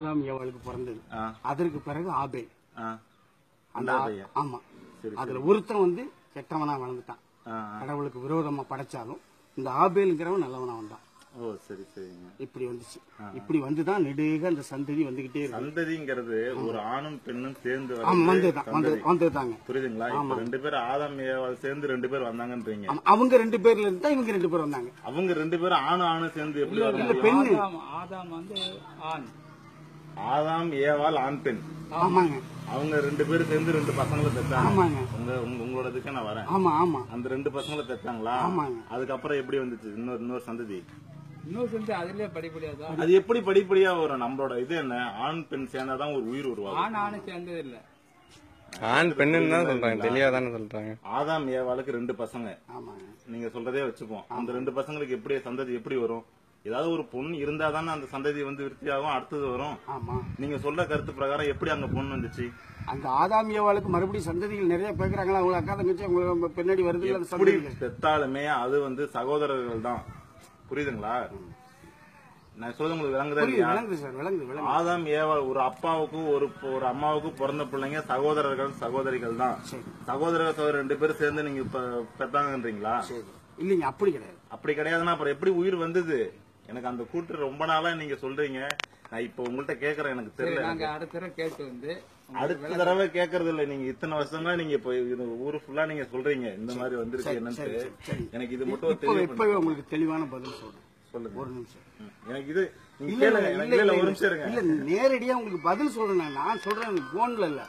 ஆதாம் ஏவாளுக்கு பிறந்தது. அதற்கு பிறகு ஆபேல் ஆ. அந்த. ஆமா. சரி, அதுல ஒருத்தன் வந்து கெட்டவனா வளர்ந்துட்டான். கடவுளுக்கு விரோதமா படைச்சாலும் இந்த ஆபேலுங்கிறவன் நல்லவனா வந்தான். ஓ சரி சரிங்க. இப்படி வந்துச்சு. இப்படி வந்துதான் நெடுக அந்த சந்ததி வந்துகிட்டே இருக்கு. சந்ததிங்கிறது ஒரு ஆணும் பெண்ணும் சேர்ந்து ஆமா வர்றது வந்துதான் வந்து சந்ததி. வந்துதாங்க. புரியுதுங்களா? இப்ப ரெண்டு பேரும் ஆதாம் ஏவாள் சேர்ந்து ரெண்டு பேர் வந்தாங்கன்றீங்க. ஆமா, அவங்க ரெண்டு பேர்ல இருந்தா இவங்க ரெண்டு பேர் வந்தாங்க. அவங்க ரெண்டு பேரும் ஆணும் ஆணும் சேர்ந்து எப்படி ஆதாம் ஆதாம் வந்து ஆண். ஆதாம் ஏவாள் ஆண் பெண். ஆமாங்க. அவங்க ரெண்டு பேரும் சேர்ந்து ரெண்டு பசங்களை பெற்றாங்க. ஆமாங்க. உங்க உங்க- உங்களோடதுக்கு நான் வரேன். ஆமா ஆமா. அந்த ரெண்டு பசங்களை பெற்றாங்களா? ஆமாங்க. அதுக்கப்புறம் எப்படி வந்துச்சு? இன்னொரு இன்னொரு சந்ததி. இன்னும் செஞ்சு அதுலயே படிப்படியாக தான் அது எப்படி படிப்படியா வரும்? நம்மளோட இது என்ன? ஆண் பெண் சேர்ந்தாதான் ஒரு உயிர் உருவாகும். ஆண் ஆணு சேர்ந்தது இல்ல. ஆண் பெண்ணுன்னு தான் சொல்றாங்க. தெளிவா தானே சொல்றாங்க. ஆதாம் ஏவாளுக்கு ரெண்டு பசங்க. ஆமாங்க. நீங்க சொல்றதே வச்சுப்போம். அந்த ரெண்டு பசங்களுக்கு எப்படி சந்ததி எப்படி வரும்? ஏதாவது ஒரு பொண்ணு இருந்தா தானே அந்த சந்ததி வந்து விருத்தியாகும் அடுத்தது வரும். ஆமா. நீங்க சொல்ற கருத்து பிரகாரம் எப்படி அங்க பொண்ணு வந்துச்சு? அந்த ஆதாம் ஏவாளுக்கு மறுபடியும் சந்ததிகள் நிறைய பேக்குறாங்களா அவங்க அக்கா தங்கச்சி அவங்க பின்னாடி வருது அந்த எப்படி சந்ததிகள்? பெத்தாலுமே அது வந்து சகோதரர்கள் தான். புரியுதுங்களா? நான் சொல்றது உங்களுக்கு விளங்குதா விளங்குது சார் விளங்குது விளங்குது. ஆதாம் ஏவா ஒரு அப்பாவுக்கும் ஒரு ஒரு அம்மாவுக்கும் பிறந்த பிள்ளைங்க சகோதரர்கள் சகோதரிகள் தான். சகோதரர் சகோதரர் ரெண்டு பேரும் சேர்ந்து நீங்க இப்ப பெத்தாங்கன்றீங்களா? இல்லைங்க அப்படி கிடையாது. அப்படி கிடையாதுன்னா அப்புறம் எப்படி உயிர் வந்தது? எனக்கு அந்த கூற்று ரொம்ப நாளா நீங்க சொல்றீங்க. நான் இப்ப உங்கள்ட்ட கேக்குறேன் எனக்கு தெரியல நாங்க அடுத்த தடவை கேட்டு வந்து அடுத்த தடவை கேக்குறது இல்ல நீங்க இத்தனை வருஷமா நீங்க இப்ப இது ஊரு ஃபுல்லா நீங்க சொல்றீங்க. இந்த மாதிரி வந்திருக்கு என்னன்னு. எனக்கு இது மட்டும் தெளிவு இப்பவே உங்களுக்கு தெளிவான பதில் சொல்றேன். சொல்லுங்க. ஒரு நிமிஷம். எனக்கு இது இல்ல நேரடியா உங்களுக்கு பதில் சொல்றேன் நான். சொல்றேன் போன்ல இல்ல.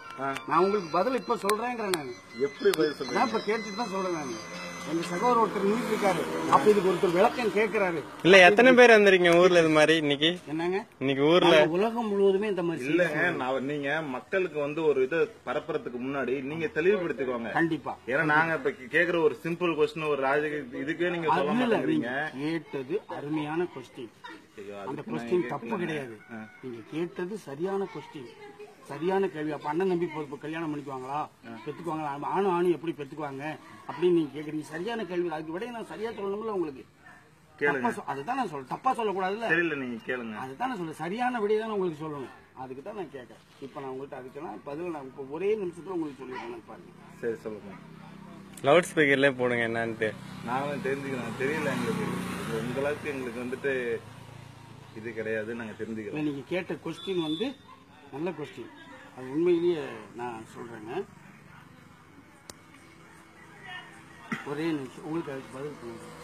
நான் உங்களுக்கு பதில் இப்ப சொல்றேங்கிறேன் நான். எப்படி பதில் இப்ப கேட்டுட்டு தான் சொல்றேன் நான். எங்க சகோதரர் ஒருத்தர் நின்று இருக்காரு அப்ப இதுக்கு ஒருத்தர் விளக்கம் கேக்குறாரு. இல்ல எத்தனை பேர் வந்திருக்கீங்க ஊர்ல இது மாதிரி? இன்னைக்கு? என்னங்க? இன்னைக்கு ஊர்ல? உலகம் முழுவதுமே இந்த மாதிரி இல்லங்க நான் நீங்க மக்களுக்கு வந்து ஒரு இதை பரப்புறதுக்கு முன்னாடி நீங்க தெளிவுபடுத்திக்கோங்க. கண்டிப்பா. ஏன்னா நாங்க இப்ப கேக்குற ஒரு சிம்பிள் கொஸ்டின் ஒரு ராஜ இதுக்கே நீங்க சொல்ல மாட்டேங்கிறீங்க. கேட்டது அருமையான கொஸ்டின் அந்த கொஸ்டின். தப்பு கிடையாது. நீங்க கேட்டது சரியான கொஸ்டின் சரியான கேள்வி. அப்ப அண்ணன் நம்பி இப்போ கல்யாணம் பண்ணிக்குவாங்களா? பெத்துக்குவாங்களா? ஆமா, ஆணும் ஆணும் எப்படி பெத்துக்குவாங்க? அப்படின்னு நீங்க கேக்குறீங்க. சரியான கேள்வி. அதுக்கு விட நான் சரியா சொல்லணும்ல உங்களுக்கு. அதுதான் நான் சொல்றேன். தப்பா சொல்லக்கூடாதுல்ல. தெரியல நீங்க கேளுங்க. அதுதான் நான் சொல்றேன். சரியான விடையை தான் உங்களுக்கு சொல்லணும். அதுக்கு தான் நான் கேட்கறேன். இப்போ நான் உங்கள்கிட்ட அதுக்கெல்லாம் பதில் நான் இப்போ ஒரே நிமிஷத்துல உங்களுக்கு சொல்லிடுறேன். பாருங்க. சரி சொல்லுங்க. லவுட் ஸ்பீக்கர்லயே போடுங்க என்னன்ட்டு. நாங்களும் தெரிஞ்சுக்கிறோம் தெரியல எங்களுக்கு. உங்களுக்கு எங்களுக்கு வந்துட்டு இது கிடையாது. நாங்க தெரிஞ்சுக்கிறோம். இல்லை நீங்க கேட்ட கொஸ்டின் வந்து நல்ல கொஸ்டின் அது உண்மையிலேயே நான் சொல்கிறேங்க ஒரே நிமிஷம் உங்களுக்கு அதுக்கு பதில் பண்ணுங்கள்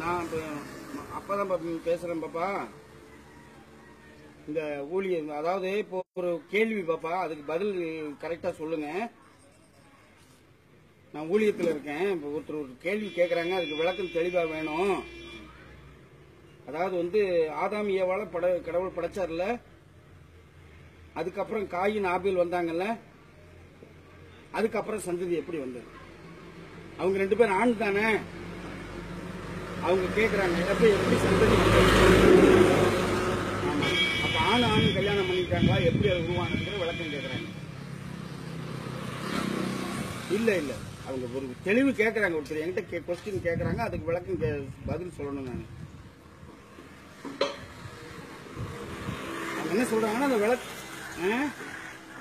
நான் இப்போ அப்பதான் பாப்பா பேசுறேன் பாப்பா. இந்த ஊழியர் அதாவது இப்போ ஒரு கேள்வி பாப்பா அதுக்கு பதில் கரெக்டா சொல்லுங்க. நான் ஊழியத்துல இருக்கேன் இப்போ ஒருத்தர் ஒரு கேள்வி கேட்கறாங்க அதுக்கு விளக்கம் தெளிவா வேணும். அதாவது வந்து ஆதாம் ஏவால பட கடவுள் படைச்சார்ல. அதுக்கப்புறம் காயின் ஆபில் வந்தாங்கல்ல. அதுக்கப்புறம் சந்ததி எப்படி வந்தது? அவங்க ரெண்டு பேரும் ஆண் தானே அவங்க கேக்குறாங்க எப்படி எப்படி சந்ததி. அப்ப ஆண் ஆண் கல்யாணம் பண்ணிட்டாங்களா? எப்படி அது உருவானதுங்கிற விளக்கம் கேக்குறாங்க. இல்ல இல்ல. அவங்க ஒரு தெளிவு கேக்குறாங்க ஒருத்தர் என்கிட்ட கொஸ்டின் கேக்குறாங்க அதுக்கு விளக்கம் கே- பதில் சொல்லணும் நான். என்ன சொல்றாங்கன்னா அந்த விளக் ஆ?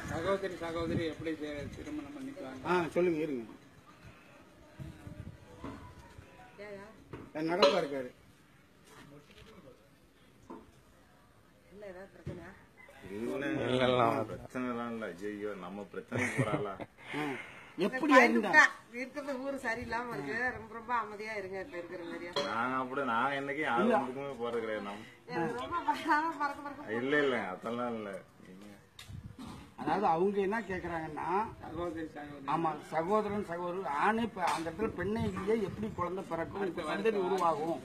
சகோதரி சகோதரி எப்படி திருமணம் பண்ணிக்குவாங்க ஆ சொல்லுங்க இருங்க. போறாளா? ஆ. எப்படி. இருக்கிறது ஊரு சரியில்லாம இருக்கு. ரொம்ப ரொம்ப அமைதியா இருங்க இப்ப இருக்கிற மாதிரியா? நாங்க அப்படி நான் என்னைக்கு போறது கிடையாது. நம்ம இல்ல இல்ல. அதெல்லாம் இல்ல. அதாவது அவங்க என்ன கேக்குறாங்கன்னா ஆமா சகோதரன் சகோதரர் ஆணை இப்ப அந்த இடத்துல பெண்ணை இல்லையே எப்படி குழந்தை பிறக்கும் சந்ததி உருவாகும்.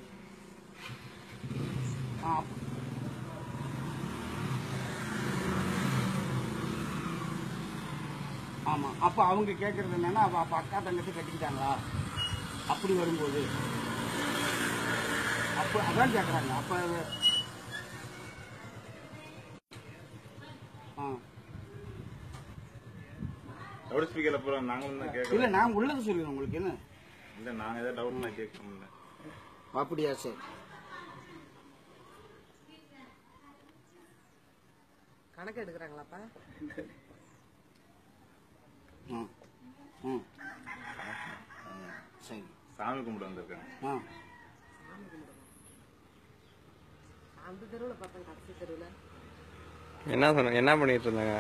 ஆமா அப்ப அவங்க கேக்குறது என்னன்னா அப்ப அக்கா தங்கச்சி கட்டிக்கிட்டாங்களா? அப்படி வரும்போது. அப்ப அதான் கேக்குறாங்க. அப்ப ஆ. லவுட் ஸ்பீக்கர்ல போறோம் நாங்களும் தான் இல்ல கேட்கறோம் நான் உள்ளது சொல்லுறேன் உங்களுக்கு என்ன? இல்ல நாங்க ஏதாவது டவுட் நான் கேட்கணும்ல. அப்படியா சரி. கணக்கு எடுக்கிறாங்களாப்பா? ம் ம் சரி. சாமி கும்பிட்டு வந்திருக்காங்க ஆ. அந்த தெருவில் பார்த்தேன் கடைசி தெருவில். என்ன சொன்ன என்ன பண்ணிட்டு இருந்தாங்க?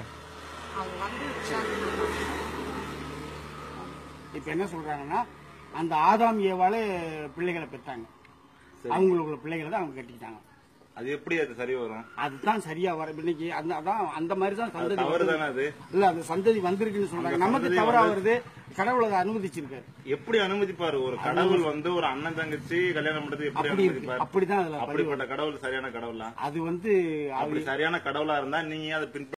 அவங்க வந்து இப்ப என்ன சொல்றாங்கன்னா அந்த ஆதாம் ஏவாலே பிள்ளைகளை பெற்றாங்க. அவங்களுக்குள்ள பிள்ளைகளை தான் அவங்க கட்டிக்கிட்டாங்க. அது எப்படி அது சரி வரும்? அதுதான் சரியா வர இன்னைக்கு அந்த அதான் அந்த மாதிரி தான் சந்ததி வருது. இல்ல அந்த சந்ததி வந்திருக்குன்னு சொல்றாங்க. நமக்கு தவறா வருது கடவுள் அதை அனுமதிச்சிருக்காரு. எப்படி அனுமதிப்பாரு? ஒரு கடவுள் வந்து ஒரு அண்ணன் தங்கச்சி கல்யாணம் பண்றது எப்படி அனுமதிப்பாரு? அப்படிதான் அதுல. அப்படிப்பட்ட கடவுள் சரியான கடவுளா? அது வந்து அப்படி சரியான கடவுளா இருந்தா நீங்க அதை பின்